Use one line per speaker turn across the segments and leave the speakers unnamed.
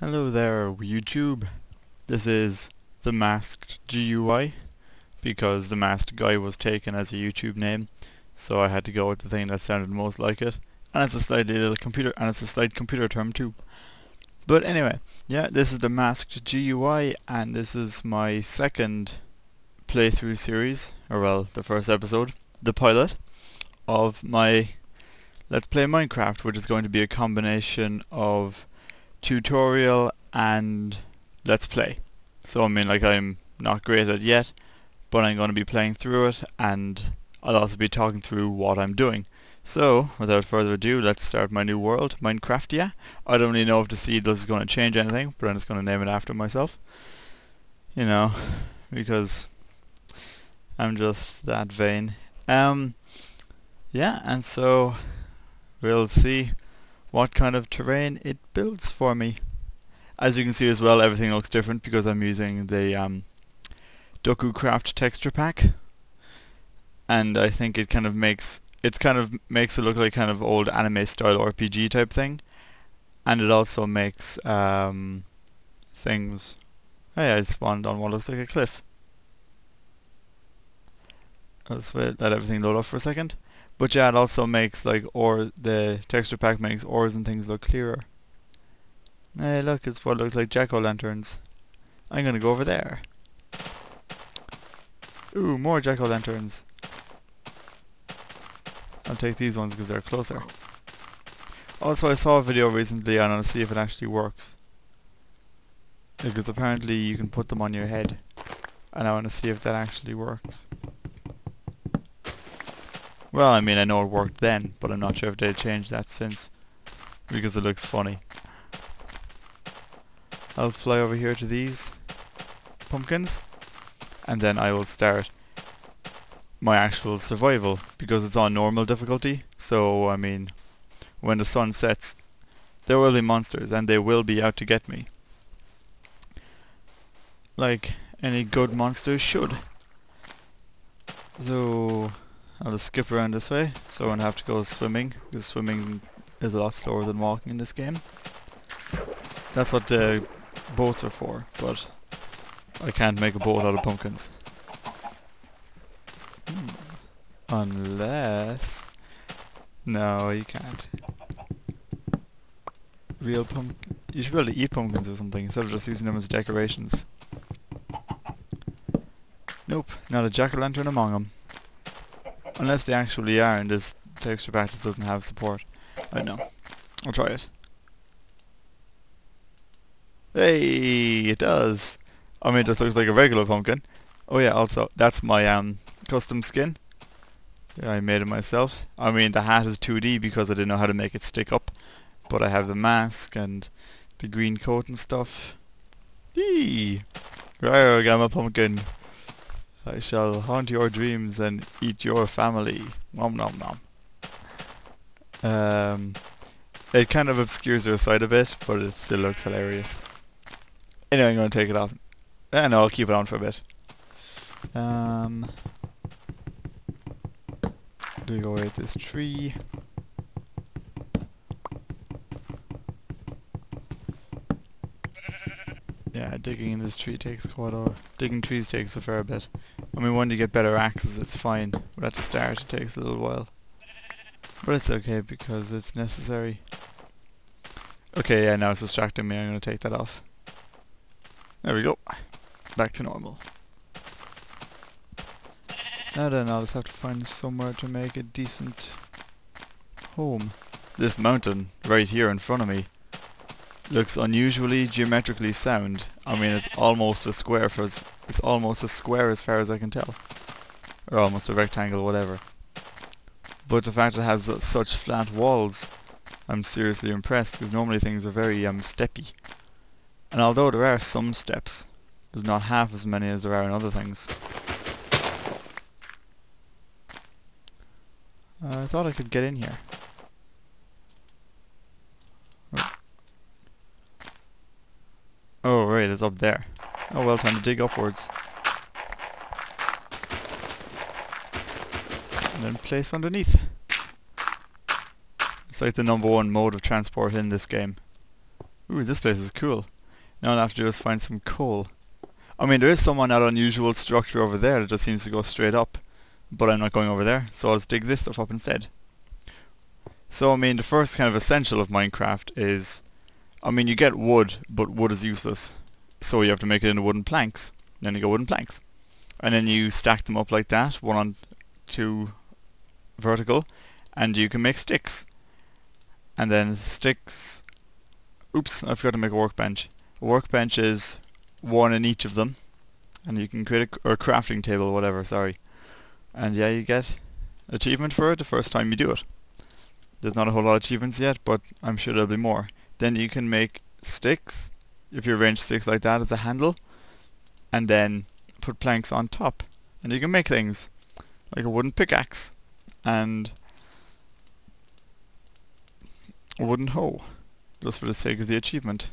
Hello there, YouTube. This is the Masked GUI because the Masked Guy was taken as a YouTube name, so I had to go with the thing that sounded most like it. And it's a slightly little computer, and it's a slight computer term too. But anyway, yeah, this is the Masked GUI, and this is my second playthrough series, or well, the first episode, the pilot of my Let's Play Minecraft, which is going to be a combination of tutorial and let's play. So I mean like I'm not great at yet, but I'm going to be playing through it and I'll also be talking through what I'm doing. So, without further ado, let's start my new world, Minecraftia. I don't really know if the seedless is going to change anything, but I'm just going to name it after myself. You know, because I'm just that vain. Um, yeah, and so we'll see what kind of terrain it builds for me. As you can see as well, everything looks different because I'm using the um, DokuCraft texture pack, and I think it kind of makes it kind of makes it look like kind of old anime style RPG type thing, and it also makes um, things. Hey, I spawned on what looks like a cliff. Let's wait, let everything load up for a second. But yeah, it also makes like or the texture pack makes ores and things look clearer. Hey, look, it's what looks like jack-o'-lanterns. I'm gonna go over there. Ooh, more jack-o'-lanterns. I'll take these ones because they're closer. Also, I saw a video recently and I'll see if it actually works. Because apparently you can put them on your head. And I want to see if that actually works. Well, I mean, I know it worked then, but I'm not sure if they changed that since. Because it looks funny. I'll fly over here to these pumpkins. And then I will start my actual survival. Because it's on normal difficulty. So, I mean, when the sun sets, there will be monsters. And they will be out to get me. Like any good monster should. So... I'll just skip around this way, so I won't have to go swimming, because swimming is a lot slower than walking in this game. That's what the boats are for, but I can't make a boat out of pumpkins. Hmm. Unless... No, you can't. Real pumpkin... You should be able to eat pumpkins or something, instead of just using them as decorations. Nope, not a jack-o'-lantern among them. Unless they actually are and this texture pack just doesn't have support. I know. I'll try it. Hey, it does. I mean, it just looks like a regular pumpkin. Oh yeah, also, that's my um custom skin. Yeah, I made it myself. I mean, the hat is 2D because I didn't know how to make it stick up. But I have the mask and the green coat and stuff. Eee! Right, I got my pumpkin. I shall haunt your dreams and eat your family. Nom nom nom. Um, it kind of obscures their side a bit, but it still looks hilarious. Anyway, I'm going to take it off. Eh, no, I'll keep it on for a bit. Um, dig away this tree. Yeah, digging in this tree takes quite a... Digging trees takes a fair bit. I mean, when you get better axes, it's fine. But at the start, it takes a little while. But it's okay, because it's necessary. Okay, yeah, now it's distracting me. I'm going to take that off. There we go. Back to normal. Now then, I'll just have to find somewhere to make a decent home. This mountain, right here in front of me, looks unusually geometrically sound. I mean, it's almost a square for as, it's almost a square as far as I can tell, or almost a rectangle, whatever. But the fact it has uh, such flat walls, I'm seriously impressed because normally things are very um steppy. And although there are some steps, there's not half as many as there are in other things. Uh, I thought I could get in here. Oh, right, it's up there. Oh well, time to dig upwards. And then place underneath. It's like the number one mode of transport in this game. Ooh, this place is cool. Now all I have to do is find some coal. I mean, there is some on that unusual structure over there that just seems to go straight up. But I'm not going over there, so I'll just dig this stuff up instead. So, I mean, the first kind of essential of Minecraft is... I mean, you get wood, but wood is useless. So you have to make it into wooden planks. Then you go wooden planks. And then you stack them up like that, one on two vertical, and you can make sticks. And then sticks... Oops, I forgot to make a workbench. A workbench is one in each of them. And you can create a, or a crafting table, whatever, sorry. And yeah, you get achievement for it the first time you do it. There's not a whole lot of achievements yet, but I'm sure there'll be more. Then you can make sticks, if you arrange sticks like that as a handle, and then put planks on top. And you can make things, like a wooden pickaxe, and a wooden hoe, just for the sake of the achievement.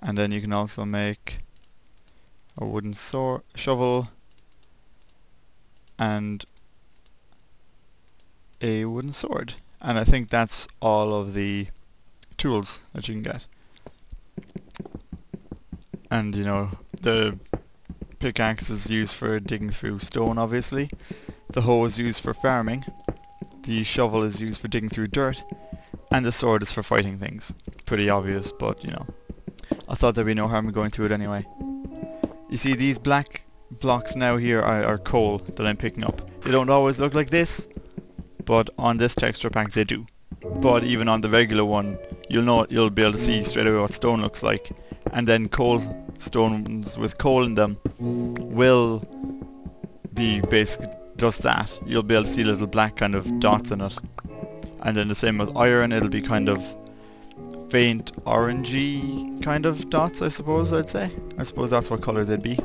And then you can also make a wooden sword, shovel, and a wooden sword. And I think that's all of the tools that you can get. And you know, the pickaxe is used for digging through stone obviously. The hoe is used for farming. The shovel is used for digging through dirt. And the sword is for fighting things. Pretty obvious, but you know. I thought there'd be no harm in going through it anyway. You see these black blocks now here are, are coal that I'm picking up. They don't always look like this, but on this texture pack they do. But even on the regular one, you'll know you'll be able to see straight away what stone looks like. And then coal stones with coal in them will be basically just that. You'll be able to see little black kind of dots in it. And then the same with iron, it'll be kind of faint orangey kind of dots, I suppose I'd say. I suppose that's what colour they'd be.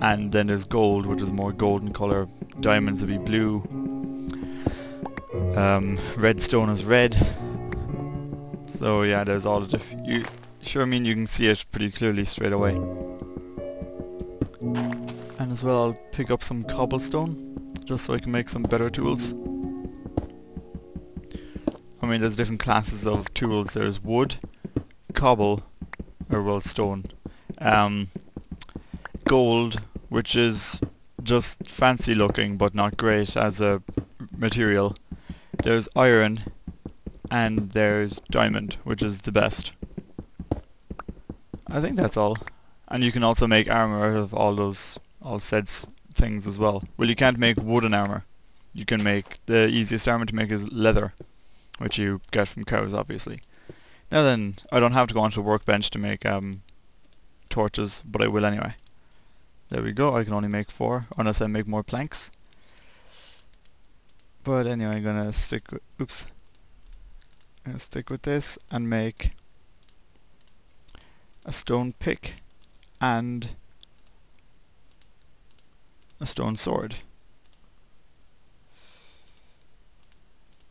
And then there's gold, which is more golden colour. Diamonds would be blue. Um, redstone is red. So yeah, there's all the diff- you sure I mean you can see it pretty clearly straight away. And as well I'll pick up some cobblestone, just so I can make some better tools. I mean there's different classes of tools, there's wood, cobble, or well stone, um, gold, which is just fancy looking but not great as a material, there's iron, and there's diamond, which is the best. I think that's all. And you can also make armor out of all those all said things as well. Well, you can't make wooden armor. You can make the easiest armor to make is leather, which you get from cows, obviously. Now then, I don't have to go onto a workbench to make um, torches, but I will anyway. There we go. I can only make four, unless I make more planks. But anyway, I'm gonna stick with, oops. I'm gonna stick with this and make a stone pick and a stone sword.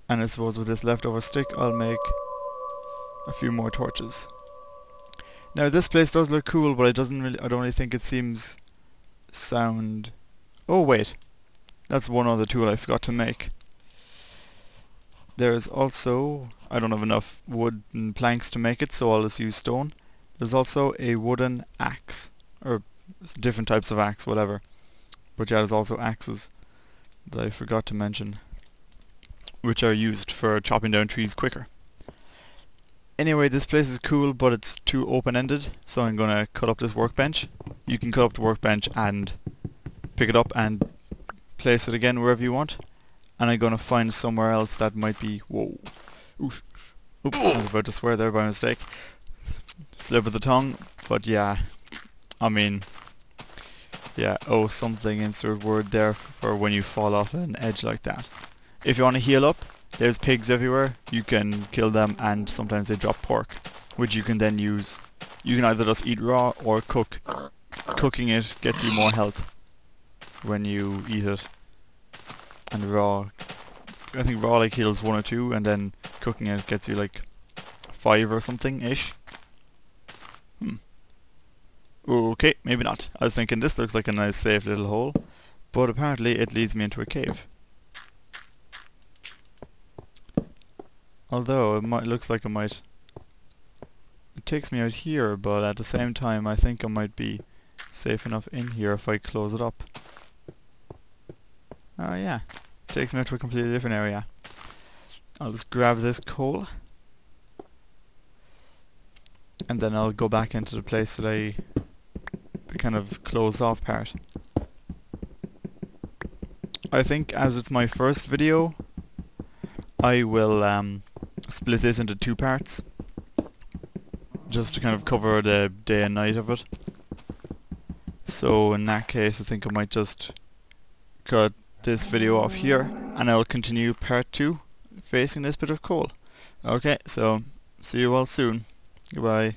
And I suppose with this leftover stick I'll make a few more torches. Now this place does look cool but it doesn't really I don't really think it seems sound Oh wait. That's one other tool I forgot to make. There's also, I don't have enough wood and planks to make it, so I'll just use stone. There's also a wooden axe, or different types of axe, whatever. But yeah, there's also axes that I forgot to mention, which are used for chopping down trees quicker. Anyway, this place is cool, but it's too open-ended, so I'm gonna cut up this workbench. You can cut up the workbench and pick it up and place it again wherever you want and I'm gonna find somewhere else that might be whoa Oosh. Oops, I was about to swear there by mistake slip of the tongue but yeah I mean yeah oh something insert word there for when you fall off an edge like that. If you want to heal up there's pigs everywhere. You can kill them and sometimes they drop pork which you can then use. You can either just eat raw or cook. Cooking it gets you more health when you eat it. And raw I think raw like heals one or two and then cooking it gets you like five or something ish hmm. Okay maybe not. I was thinking this looks like a nice safe little hole but apparently it leads me into a cave. Although it might looks like it might it takes me out here, but at the same time I think I might be safe enough in here if I close it up. Oh yeah, takes me out to a completely different area. I'll just grab this coal and then I'll go back into the place that I the kind of closed off part. I think as it's my first video I will um, split this into two parts just to kind of cover the day and night of it. So in that case I think I might just cut this video off here and I'll continue part 2 facing this bit of coal. Okay, so see you all soon. Goodbye.